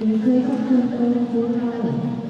and Craig Kirk Owen Ford Island.